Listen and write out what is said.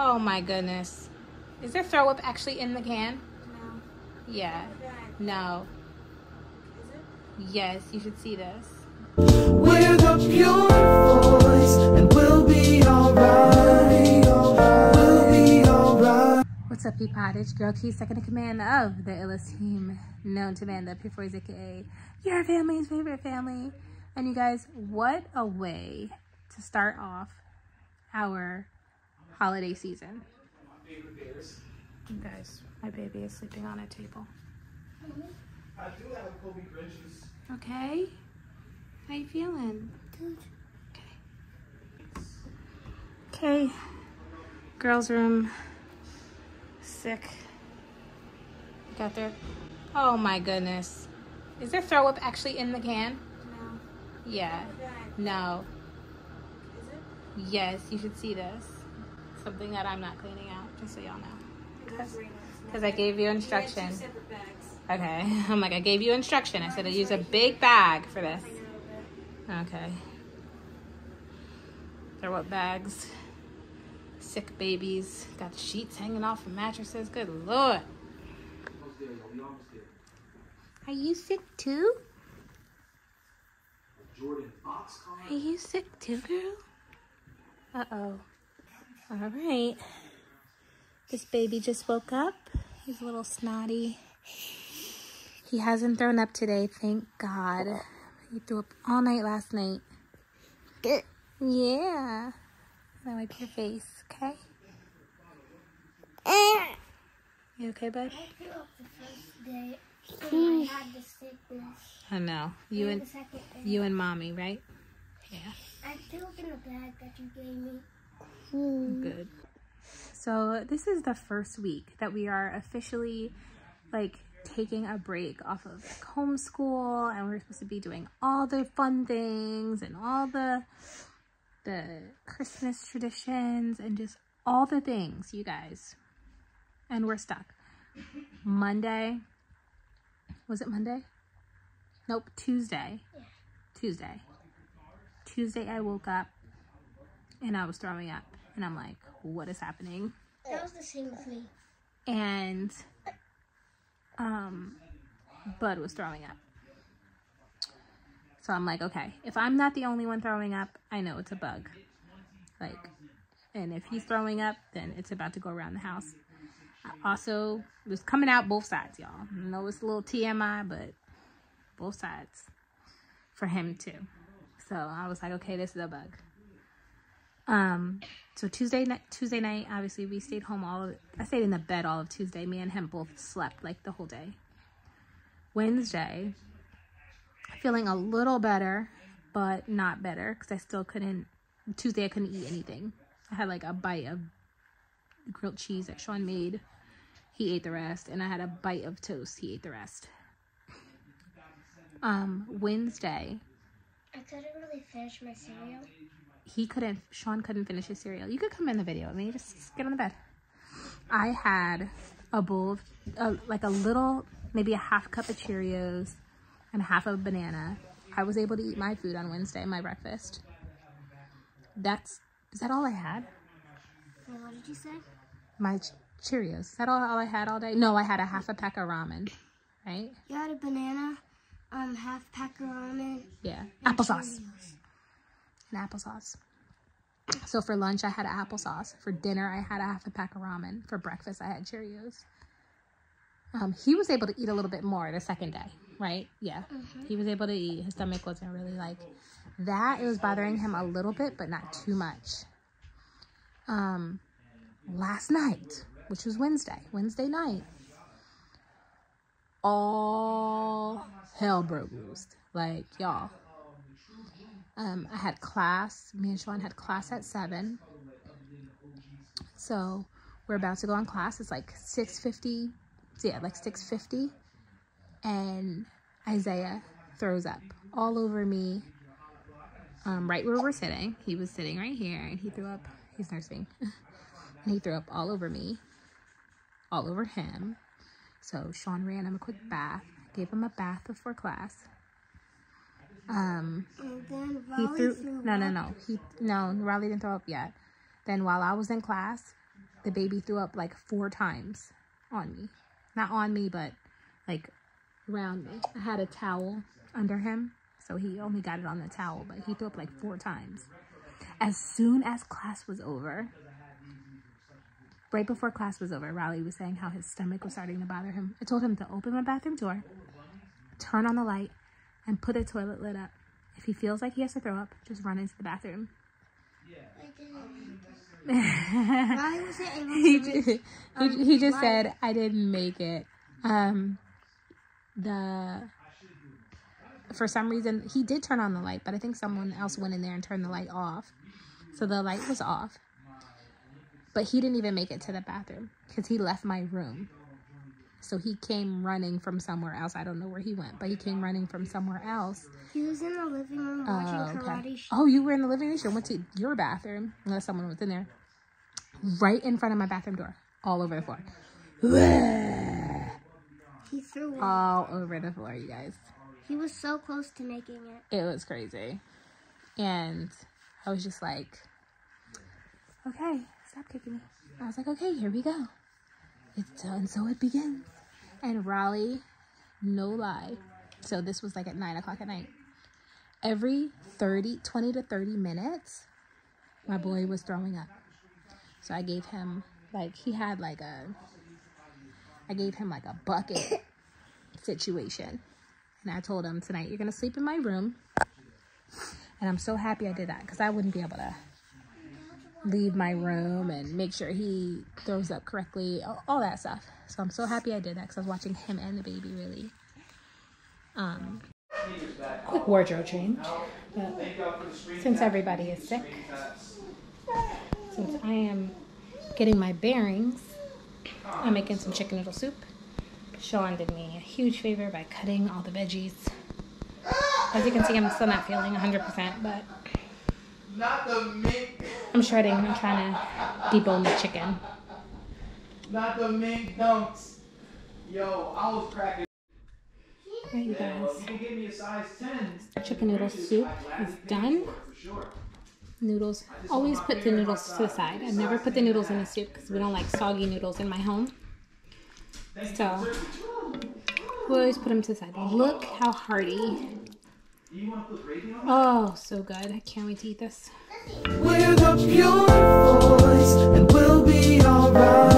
Oh my goodness. Is there throw up actually in the can? No. Yeah. No. Is it? Yes, you should see this. We're the pure boys, and we'll be alright. We'll be. What's up, Peapod? It's Girl Ki, second in command of the illest team known to man, the Purefoys, aka your family's favorite family. And you guys, what a way to start off our holiday season. You guys, my baby is sleeping on a table. I do have Kobe Grinches. Okay? How you feeling? Okay. Okay. Girls' room. Sick. Got there. Oh my goodness. Is there throw up actually in the can? No. Yeah. No. Is it? Yes, you should see this. Something that I'm not cleaning out, just so y'all know. That's very nice. Because I gave you We instruction. two separate bags. Okay. I'm like, I gave you instruction. I said to use a big bag for this. Hang a little bit. Okay. Throw up bags. Sick babies. Got sheets hanging off of mattresses. Good lord. Are you sick too? Jordan Are you sick too, girl? Uh oh. All right. This baby just woke up. He's a little snotty. He hasn't thrown up today, thank God. He threw up all night last night. Yeah. Now wipe your face, okay? You okay, bud? I threw up the first day I had the sickness. I know. You and and the second day. you and mommy, right? Yeah. I threw up in the bag that you gave me. Good. So this is the first week that we are officially like taking a break off of like, homeschool and we're supposed to be doing all the fun things and all the the Christmas traditions and just all the things, you guys. And we're stuck. Monday. Was it Monday? Nope, Tuesday. Tuesday. Tuesday I woke up and I was throwing up. And I'm like, what is happening? That was the same with me. And um Bud was throwing up. So I'm like, okay, if I'm not the only one throwing up, I know it's a bug. Like, and if he's throwing up, then it's about to go around the house. I also it was coming out both sides, y'all. I know it's a little TMI, but both sides for him too. So I was like, okay, this is a bug. Um, so Tuesday night, Tuesday night, obviously we stayed home all of, I stayed in the bed all of Tuesday. Me and him both slept like the whole day. Wednesday, feeling a little better, but not better because I still couldn't, Tuesday I couldn't eat anything. I had like a bite of grilled cheese that Shaun made. He ate the rest, and I had a bite of toast. He ate the rest. Um, Wednesday, I couldn't really finish my cereal. He couldn't Shaun couldn't finish his cereal. You could come in the video. I mean, just get on the bed. I had a bowl of uh, like a little, maybe a half cup of Cheerios and half of banana. I was able to eat my food on Wednesday, my breakfast. That's is that all I had? Wait, what did you say? My ch- Cheerios. Is that all, all I had all day? No, I had a half a pack of ramen. Right? You had a banana, um, half pack of ramen. Yeah. Applesauce. Cheerios. And applesauce. So for lunch, I had applesauce. For dinner, I had a half a pack of ramen. For breakfast, I had Cheerios. Um, he was able to eat a little bit more the second day, right? Yeah, he was able to eat. His stomach wasn't really like that. It was bothering him a little bit, but not too much. Um, last night, which was Wednesday, Wednesday night, all hell broke loose. Like y'all, um, I had class. Me and Shaun had class at seven. So we're about to go on class. It's like six fifty. Yeah, like six fifty. And Isaiah throws up all over me. Um, right where we're sitting. He was sitting right here, and he threw up. He's nursing, and he threw up all over me, all over him. So Shaun ran him a quick bath. Gave him a bath before class. Um, he threw threw no no no he no Riley didn't throw up yet. Then while I was in class, the baby threw up like four times on me. Not on me, but like around me. I had a towel under him, so he only got it on the towel, but he threw up like four times. As soon as class was over, right before class was over, Riley was saying how his stomach was starting to bother him. I told him to open my bathroom door, turn on the light, and put a toilet lid up. If he feels like he has to throw up, just run into the bathroom. Riley wasn't able he, to. ju- he, he just said I didn't make it. Um, the for some reason he did turn on the light, but I think someone else went in there and turned the light off, so the light was off. But he didn't even make it to the bathroom because he left my room. So he came running from somewhere else. I don't know where he went, but he came running from somewhere else. He was in the living room watching Oh, karate show. Oh, you were in the living room. You went to your bathroom, unless someone was in there. Right in front of my bathroom door, all over the floor. He threw it. all over the floor, you guys. he was so close to making it. It was crazy. And I was just like, okay, stop kicking me. I was like, okay, here we go. It's done, so it begins. And Raleigh, no lie. So this was like at 9 o'clock at night. Every 30, 20 to 30 minutes, my boy was throwing up. So I gave him, like, he had like a, I gave him like a bucket situation. And I told him tonight, you're going to sleep in my room. And I'm so happy I did that because I wouldn't be able to leave my room and make sure he throws up correctly, all, all that stuff. So I'm so happy I did that because I was watching him and the baby really. Um, quick wardrobe change. But since everybody is sick, since I am getting my bearings, I'm making some chicken noodle soup. Shaun did me a huge favor by cutting all the veggies. As you can see, I'm still not feeling 100%, but Not the mink, I'm shredding. I'm trying to debone the chicken. not the mink dunks. Yo, I was cracking. Alright, you guys. if you can give me a size 10, Chicken noodle soup is done. for it, For sure. Noodles. Always put the noodles to the side. I've never put the noodles in the soup because we don't like soggy noodles in my home. So we always put them to the side. Look how hearty. Do you want to put gravy on? Oh, so good. I can't wait to eat this. We're the Purefoys, and we'll be alright.